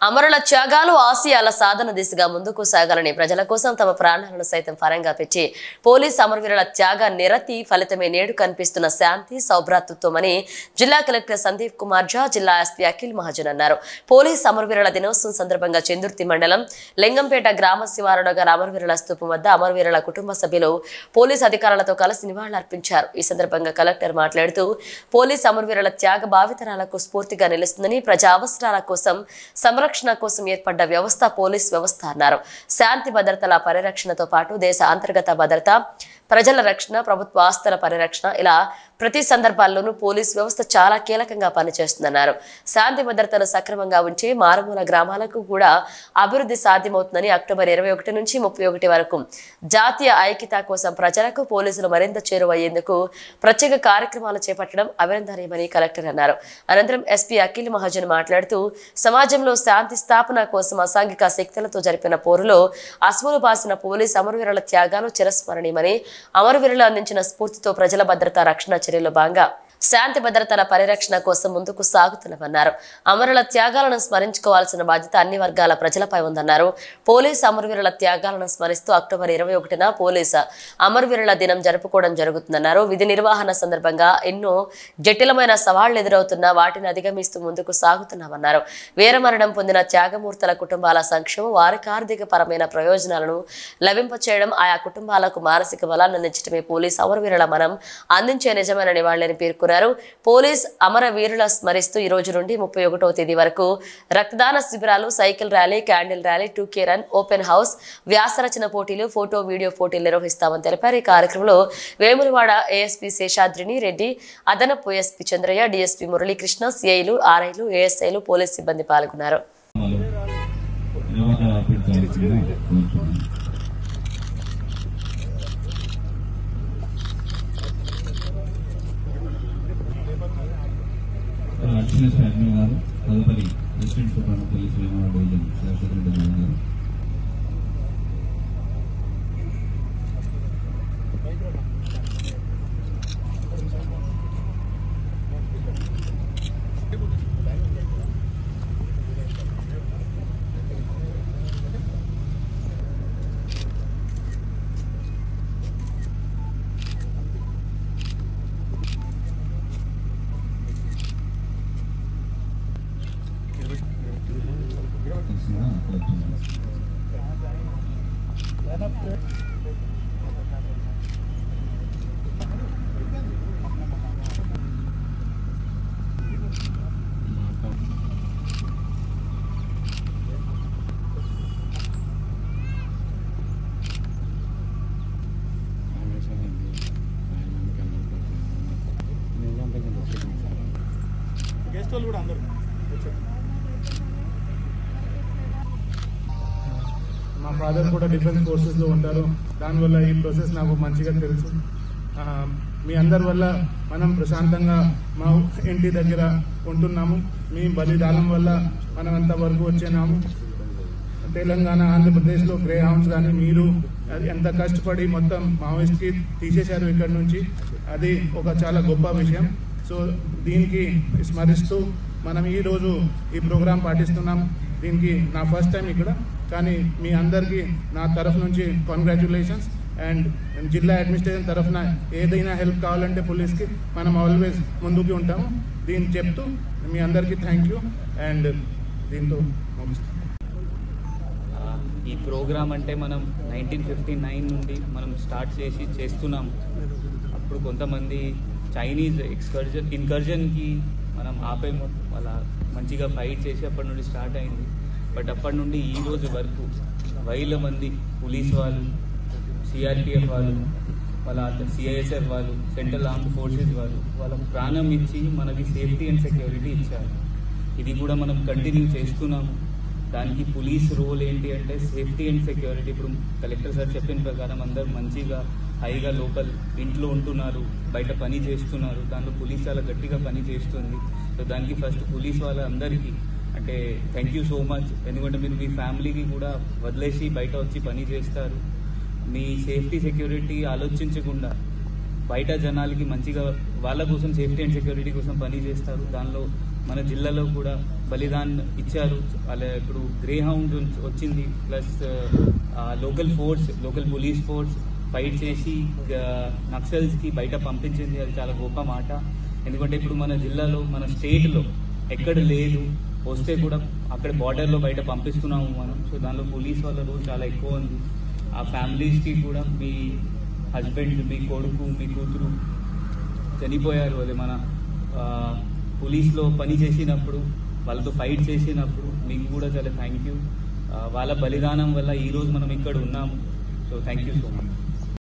అమరుల త్యాగాలు ఆశయాల సాధన దిశగా ముందుకు సాగాలని ప్రజల కోసం తమ ప్రాణాలను సైతం పరంగా పెట్టి పోలీస్ అమరవీరుల త్యాగ నిరతి ఫలితమే నేడు కనిపిస్తున్న శాంతి సౌభ్రాతృత్వమని జిల్లా కలెక్టర్ సందీప్ కుమార్ ఝా జిల్లా ఎస్పీ అఖిల్ మహాజన్ అన్నారు. పోలీస్ అమరవీరుల దినోత్సవం సందర్భంగా చెందుర్తి మండలం లింగంపేట గ్రామ శివారులో గల అమరవీరుల స్థూపం వద్ద అమరవీరుల కుటుంబ సభ్యులు పోలీస్ అధికారులతో కలిసి నివాళులర్పించారు. ఈ సందర్భంగా కలెక్టర్ మాట్లాడుతూ పోలీస్ అమరవీరుల త్యాగ భావితరాలకు స్ఫూర్తిగా నిలుస్తుందని ప్రజా అవసరాల కోసం సంరక్షణ కోసం ఏర్పడ్డ వ్యవస్థ పోలీస్ వ్యవస్థ అన్నారు. శాంతి భద్రతల పరిరక్షణతో పాటు దేశ అంతర్గత భద్రత ప్రజల రక్షణ ప్రభుత్వ ఆస్తుల పరిరక్షణ ఇలా ప్రతి సందర్భాల్లోనూ పోలీస్ వ్యవస్థ చాలా కీలకంగా పనిచేస్తుందన్నారు. శాంతి భద్రతను సక్రమంగా ఉంచే మారుమూల గ్రామాలకు కూడా అభివృద్ధి సాధ్యమవుతుందని అక్టోబర్ ఇరవై ఒకటి నుంచి ముప్పై ఒకటి వరకు జాతీయ ఐక్యత కోసం ప్రజలకు పోలీసులు మరింత చేరువయ్యేందుకు ప్రత్యేక కార్యక్రమాలు చేపట్టడం అభినందనీయమని కలెక్టర్ అన్నారు. అనంతరం ఎస్పీ అఖిల్ మహాజన్ మాట్లాడుతూ సమాజంలో శాంతి స్థాపన కోసం అసాంఘిక శక్తులతో జరిపిన పోరులో అశ్వులు బాసిన పోలీస్ అమరవీరుల త్యాగాలు చిరస్మరణీయమని అమరవీరులు అందించిన స్ఫూర్తితో ప్రజల భద్రత రక్షణ చర్యల్లో భాగంగా శాంతి భద్రతల పరిరక్షణ కోసం ముందుకు సాగుతున్నామన్నారు అమరుల త్యాగాలను స్మరించుకోవాల్సిన బాధ్యత అన్ని వర్గాల ప్రజలపై ఉందన్నారు. పోలీస్ అమరవీరుల త్యాగాలను స్మరిస్తూ అక్టోబర్ ఇరవై ఒకటిన పోలీస్ అమరవీరుల దినం జరుపుకోవడం జరుగుతుందన్నారు. విధి నిర్వహణ సందర్భంగా ఎన్నో జటిలమైన సవాళ్ళు ఎదురవుతున్నా వాటిని అధిగమిస్తూ ముందుకు సాగుతున్నామన్నారు. వీరమరణం పొందిన త్యాగమూర్తుల కుటుంబాల సంక్షేమం వారికి ఆర్థిక పరమైన ప్రయోజనాలను లభింపచేయడం ఆయా కుటుంబాలకు మానసిక బలాన్ని అందించడమే పోలీస్ అమరవీరుల మనం అందించే నిజమైన నివాళులని పేర్కొన్నారు. పోలీస్ అమరవీరుల స్మరిస్తూ ఈ రోజు నుండి ముప్పై ఒకటవ తేదీ వరకు రక్తదాన శిబిరాలు cycle rally candle rally two K run open house వ్యాసరచన పోటీలు ఫోటో వీడియో పోటీలు నిర్వహిస్తామని తెలిపారు. ఈ కార్యక్రమంలో వేములవాడ ఏఎస్పీ శేషాద్రిని రెడ్డి అదనపు ఎస్పీ చంద్రయ్య డిఎస్పీ మురళీకృష్ణ సిఐలు ఆర్ఐలు ఏఎస్ఐలు పోలీస్ సిబ్బంది పాల్గొన్నారు. అడిషనల్ అడ్మిన్ గారు తదుపరి assistant superintendent police Vemavada division superintendent గారు తెలిసిందా గెస్ట్ వాళ్ళు కూడా అందరూ మా ఫాదర్ కూడా డిఫెన్స్ ఫోర్సెస్లో ఉంటారు. దానివల్ల ఈ ప్రాసెస్ నాకు మంచిగా తెలుసు. మీ అందరి వల్ల మనం ప్రశాంతంగా మా ఇంటి దగ్గర ఉంటున్నాము. మీ బలిదానం వల్ల మనం ఎంతవరకు వచ్చినాము. తెలంగాణ ఆంధ్రప్రదేశ్లో గ్రే హౌన్స్ కానీ మీరు అది ఎంత కష్టపడి మొత్తం మావోయిస్ట్కి తీసేశారు ఇక్కడ నుంచి అది ఒక చాలా గొప్ప విషయం. సో దీనికి స్మరిస్తూ మనం ఈరోజు ఈ ప్రోగ్రాం పాటిస్తున్నాం. దీనికి నా ఫస్ట్ టైం ఇక్కడ. కానీ మీ అందరికీ నా తరఫు నుంచి కంగ్రాచులేషన్స్ అండ్ జిల్లా అడ్మినిస్ట్రేషన్ తరఫున ఏదైనా హెల్ప్ కావాలంటే పోలీస్కి మనం ఆల్వేస్ ముందుకు ఉంటాము. దీన్ని చెప్తూ మీ అందరికీ థ్యాంక్ యూ అండ్ దీంతో ముగిస్తాం. ఈ ప్రోగ్రామ్ అంటే మనం నైన్టీన్ ఫిఫ్టీ నైన్ నుండి మనం స్టార్ట్ చేసి చేస్తున్నాం. అప్పుడు కొంతమంది చైనీస్ ఎక్స్కర్జన్ ఇన్కర్జన్కి మనం ఆపే వాళ్ళ మంచిగా ఫైట్ చేసి అప్పటి నుండి స్టార్ట్ అయింది. బట్ అప్పటి నుండి ఈ రోజు వరకు వేల మంది పోలీస్ వాళ్ళు సిఆర్పిఎఫ్ వాళ్ళు వాళ్ళ సిఐఎస్ఎఫ్ వాళ్ళు సెంట్రల్ ఆర్మ్ ఫోర్సెస్ వాళ్ళు వాళ్ళ ప్రాణం ఇచ్చి మనకి సేఫ్టీ అండ్ సెక్యూరిటీ ఇచ్చారు. ఇది కూడా మనం కంటిన్యూ చేస్తున్నాము. దానికి పోలీస్ రోల్ ఏంటి అంటే సేఫ్టీ అండ్ సెక్యూరిటీ. ఇప్పుడు కలెక్టర్ సార్ చెప్పిన ప్రకారం అందరు మంచిగా హైగా లోకల్ ఇంట్లో ఉంటున్నారు బయట పని చేస్తున్నారు. దాంట్లో పోలీస్ చాలా గట్టిగా పని చేస్తుంది. సో దానికి ఫస్ట్ పోలీస్ వాళ్ళందరికీ అంటే థ్యాంక్ యూ సో మచ్ ఎందుకంటే మీరు మీ ఫ్యామిలీకి కూడా వదిలేసి బయట వచ్చి పని చేస్తారు. మీ సేఫ్టీ సెక్యూరిటీ ఆలోచించకుండా బయట జనాలకి మంచిగా వాళ్ళ కోసం సేఫ్టీ అండ్ సెక్యూరిటీ కోసం పని చేస్తారు. దానిలో మన జిల్లాలో కూడా బలిదాన్ ఇచ్చారు. వాళ్ళ ఇప్పుడు గ్రే హౌండ్ వచ్చింది. Plus local force local police force fight చేసి నక్సల్స్కి బయట పంపించింది. అది చాలా గొప్ప మాట. ఎందుకంటే ఇప్పుడు మన జిల్లాలో మన స్టేట్లో ఎక్కడ లేదు. వస్తే కూడా అక్కడ బార్డర్లో బయట పంపిస్తున్నాము మనం. సో దానిలో పోలీస్ వాళ్ళ రోల్ చాలా ఎక్కువ ఉంది. ఆ ఫ్యామిలీస్కి కూడా మీ హస్బెండ్ మీ కొడుకు మీ కూతురు చనిపోయారు. అది మన పోలీస్లో పని చేసినప్పుడు వాళ్ళతో ఫైట్ చేసినప్పుడు మీకు కూడా చాలా థ్యాంక్ యూ వాళ్ళ బలిదానం వల్ల ఈరోజు మనం ఇక్కడ ఉన్నాము. So thank you so much